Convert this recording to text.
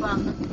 吧